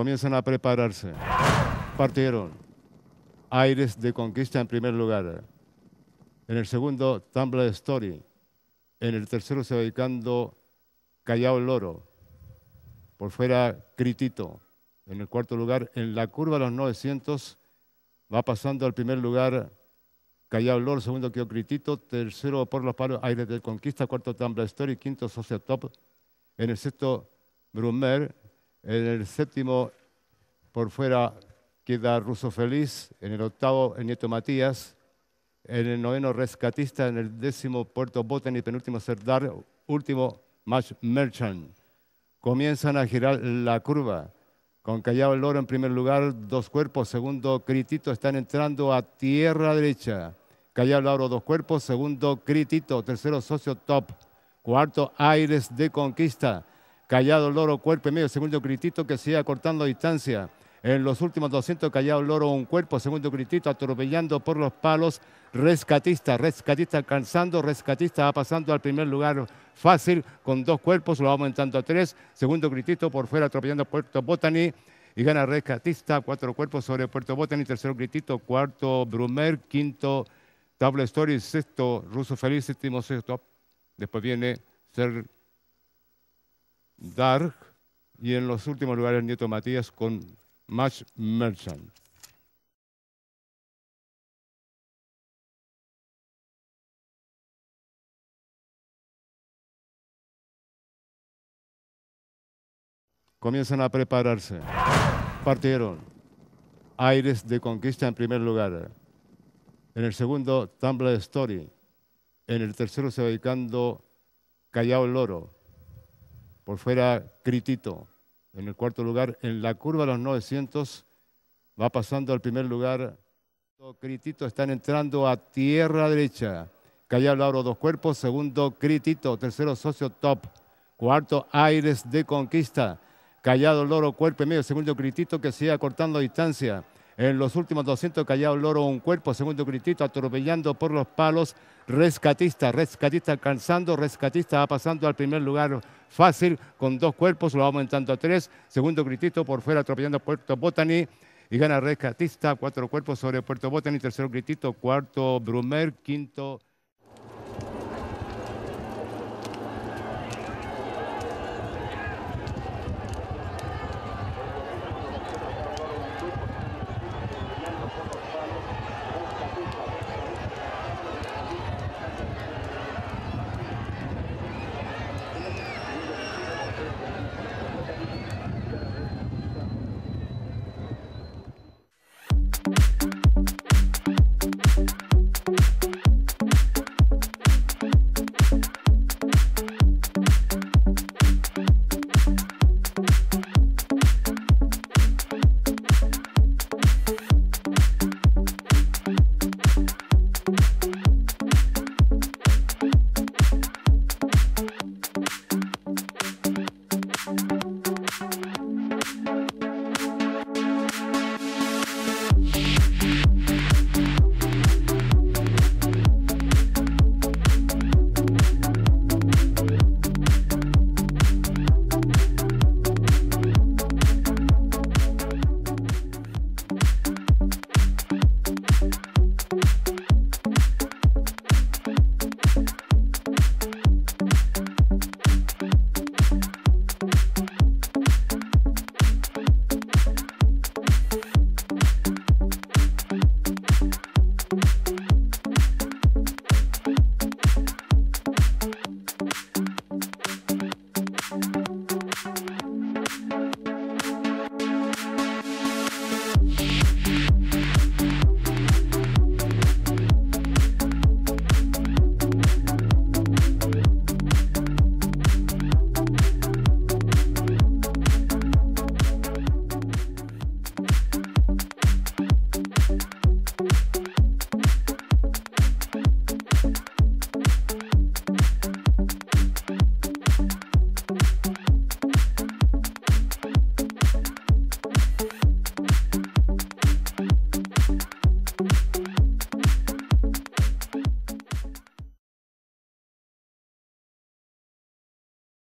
Comienzan a prepararse. Partieron. Aires de Conquista en primer lugar. En el segundo, Tumblr Story. En el tercero se va ubicando Callao Loro. Por fuera, Critito. En el cuarto lugar, en la curva de los 900, va pasando al primer lugar Callao Loro, segundo quedó Critito, tercero por los palos Aires de Conquista, cuarto Tumblr Story, quinto Socia Top. En el sexto, Brumer. En el séptimo, por fuera, queda Ruso Feliz, en el octavo el Nieto Matías, en el noveno Rescatista, en el décimo Puerto Botany, penúltimo Cerdar, último Match Merchant. Comienzan a girar la curva. Con Callao el Loro en primer lugar, dos cuerpos, segundo Critito, están entrando a tierra derecha. Callao el Loro, dos cuerpos, segundo Critito, tercero Socio Top, cuarto Aires de Conquista. Callado Loro, cuerpo y medio, segundo Critito que sigue cortando distancia. En los últimos 200 Callao Loro un cuerpo, segundo Critito atropellando por los palos. Rescatista, rescatista alcanzando, rescatista va pasando al primer lugar fácil con dos cuerpos, lo va aumentando a tres. Segundo Critito por fuera atropellando Puerto Botany y gana rescatista, cuatro cuerpos sobre Puerto Botany, tercero Critito, cuarto Brumer, quinto Table Story, sexto Ruso Feliz, séptimo sexto. Después viene Ser Dark y en los últimos lugares Nieto Matías con Match Merchant. Comienzan a prepararse. Partieron. Aires de Conquista en primer lugar. En el segundo, Tumblr Story. En el tercero se va ubicando Callao Loro. Por fuera, Critito en el cuarto lugar. En la curva de los 900 va pasando al primer lugar. Critito están entrando a tierra derecha. Callao Lauro, dos cuerpos. Segundo, Critito. Tercero, Socio Top. Cuarto, Aires de Conquista. Callado Loro, cuerpo y medio. Segundo, Critito que sigue cortando distancia. En los últimos 200 Callao Loro un cuerpo, segundo Critito atropellando por los palos. Rescatista, rescatista alcanzando, rescatista va pasando al primer lugar fácil con dos cuerpos, lo va aumentando a tres. Segundo Critito por fuera atropellando Puerto Botany y gana rescatista, cuatro cuerpos sobre Puerto Botany. Tercero Critito, cuarto Brumer, quinto